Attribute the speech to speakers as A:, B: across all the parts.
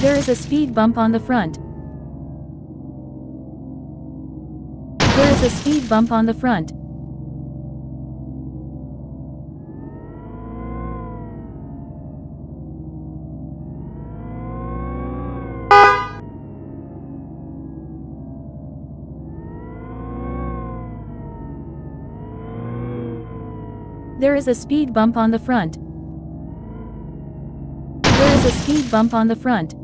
A: There is a speed bump on the front. There is a speed bump on the front. There is a speed bump on the front. There is a speed bump on the front.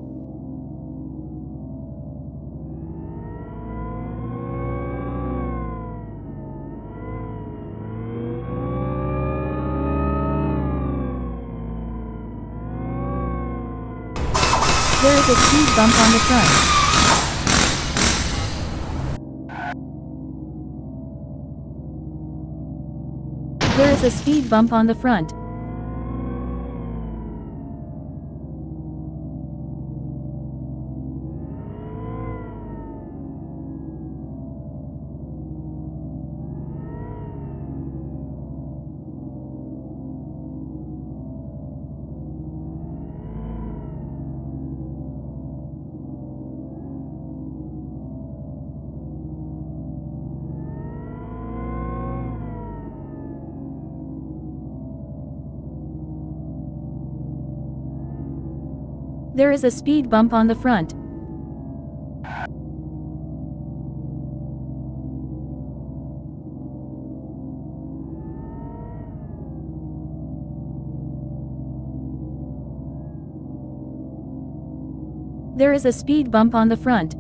A: There is a speed bump on the front. There is a speed bump on the front. There is a speed bump on the front. There is a speed bump on the front.